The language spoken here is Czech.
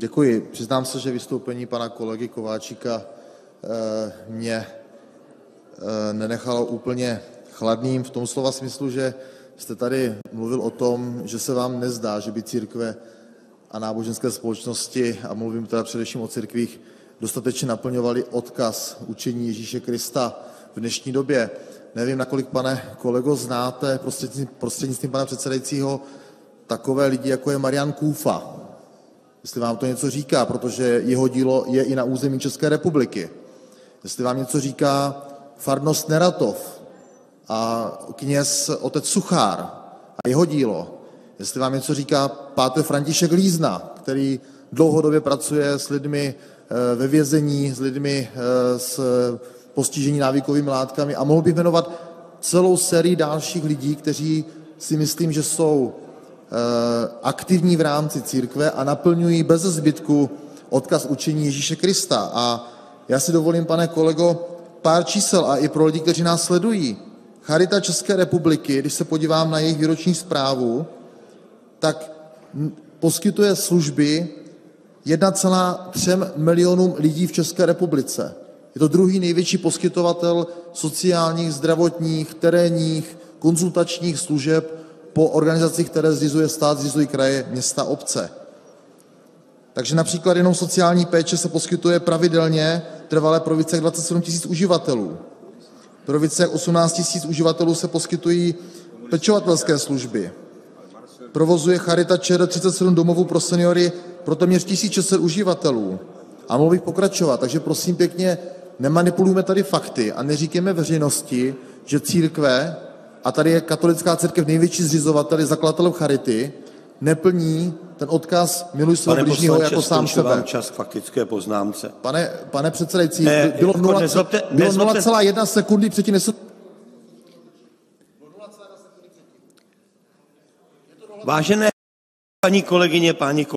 Děkuji. Přiznám se, že vystoupení pana kolegy Kováčika eh, mě eh, nenechalo úplně chladným v tom slova smyslu, že jste tady mluvil o tom, že se vám nezdá, že by církve a náboženské společnosti, a mluvím teda především o církvích, dostatečně naplňovali odkaz učení Ježíše Krista v dnešní době. Nevím, nakolik, pane kolego, znáte prostřednictvím, prostřednictvím pana předsedajícího takové lidi, jako je Marian Kůfa. Jestli vám to něco říká, protože jeho dílo je i na území České republiky. Jestli vám něco říká farnost Neratov a kněz otec Suchár a jeho dílo. Jestli vám něco říká páter František Lízna, který dlouhodobě pracuje s lidmi eh, ve vězení, s lidmi eh, s postižení návykovými látkami a mohl bych jmenovat celou sérii dalších lidí, kteří si myslím, že jsou aktivní v rámci církve a naplňují bez zbytku odkaz učení Ježíše Krista. A já si dovolím, pane kolego, pár čísel a i pro lidi, kteří nás sledují. Charita České republiky, když se podívám na jejich výroční zprávu, tak poskytuje služby 1,3 milionům lidí v České republice. Je to druhý největší poskytovatel sociálních, zdravotních, terénních, konzultačních služeb po organizacích, které zřizuje stát, zřizují kraje, města, obce. Takže například jenom sociální péče se poskytuje pravidelně trvalé pro více jak 27 tisíc uživatelů. Pro více jak 18 tisíc uživatelů se poskytují pečovatelské služby. Provozuje Charita ČR 37 domovů pro seniory pro téměř 1600 uživatelů. A mohl bych pokračovat, takže prosím pěkně, nemanipulujme tady fakty a neříkejme veřejnosti, že církve a tady je katolická církev největší zřizovatel, je zakladatelem charity, neplní ten odkaz miluj svého bližního jako sám sebe. vám čas k faktické poznámce. Pane, pane předsedající, ne, bylo, jako nezlobte, bylo 0,1 sekundy předtím, než Vážené paní kolegyně, páni